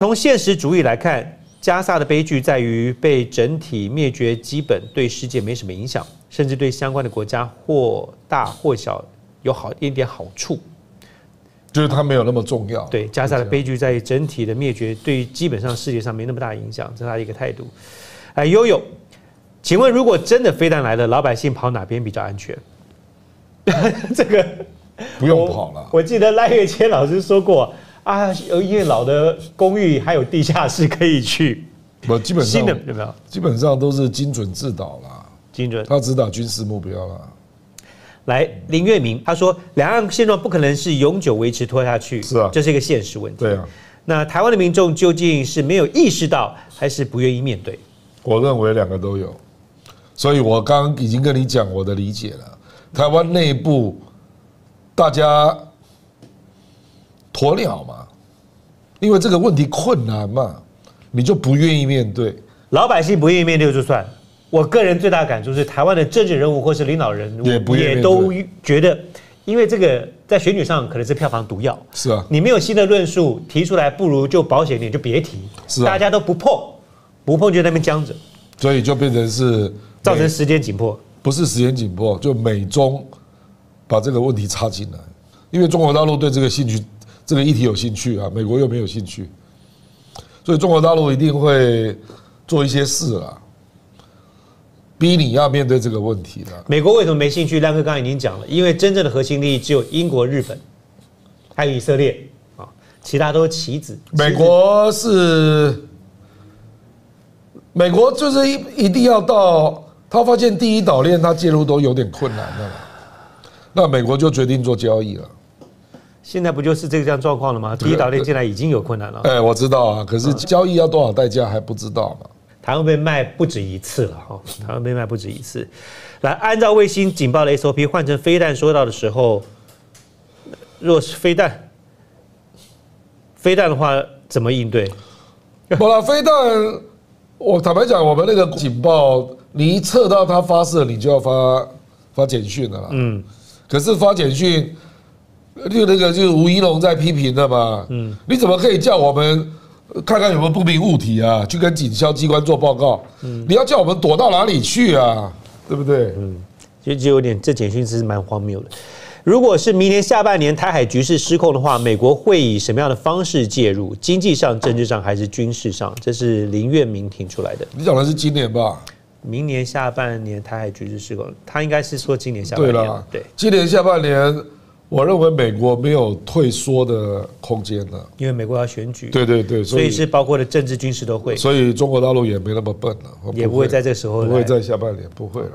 从现实主义来看，加萨的悲剧在于被整体灭绝，基本对世界没什么影响，甚至对相关的国家或大或小有好一点好处。就是它没有那么重要。对，加萨的悲剧在于整体的灭绝，对基本上世界上没那么大影响，这是他的一个态度。哎，悠悠，请问如果真的飞弹来了，老百姓跑哪边比较安全？这个不用跑了。我记得赖月谦老师说过啊，因为老的公寓还有地下室可以去。不，基本上新的有没有？基本上都是精准制导啦，精准。他指导军事目标啦。来，林月明他说，两岸现状不可能是永久维持拖下去，是啊，这是一个现实问题。对啊。那台湾的民众究竟是没有意识到，还是不愿意面对？我认为两个都有，所以我刚刚已经跟你讲我的理解了。台湾内部大家鸵鸟嘛，因为这个问题困难嘛，你就不愿意面对。老百姓不愿意面对就算。我个人最大的感触是，台湾的政治人物或是领导人也不也都觉得，因为这个在选举上可能是票房毒药。是啊，你没有新的论述提出来，不如就保险点，就别提。是啊，大家都不碰，不碰就在那边僵着，所以就变成是造成时间紧迫。不是时间紧迫，就美中把这个问题插进来，因为中国大陆对这个兴趣，这个议题有兴趣啊，美国又没有兴趣，所以中国大陆一定会做一些事啦。逼你要面对这个问题的。美国为什么没兴趣？亮哥刚刚已经讲了，因为真正的核心利益只有英国、日本，还有以色列啊，其他都是棋子。美国是，美国就是一一定要到他发现第一岛链他介入都有点困难了，那美国就决定做交易了。现在不就是这个样状况了吗？第一岛链进来已经有困难了。哎，我知道啊，可是交易要多少代价还不知道嘛。台湾被卖不止一次了哈，台湾被卖不止一次。来，按照卫星警报的 SOP 换成飞弹说到的时候，若是飞弹，飞弹的话怎么应对？好了，飞弹，我坦白讲，我们那个警报，你一测到它发射，你就要发发简讯的啦。嗯。可是发简讯，就那个就是吴一龙在批评的嘛。嗯。你怎么可以叫我们？看看有没有不明物体啊，去跟警消机关做报告。嗯，你要叫我们躲到哪里去啊？对不对？嗯，其实就有点，这简讯是蛮荒谬的。如果是明年下半年台海局势失控的话，美国会以什么样的方式介入？经济上、政治上还是军事上？这是林月明提出来的。你讲的是今年吧？明年下半年台海局势失控，他应该是说今年下半年。对了，对，今年下半年。我认为美国没有退缩的空间了，因为美国要选举。对对对，所以是包括的政治、军事都会。所以中国大陆也没那么笨了，也不会在这时候，不会在下半年，不会了。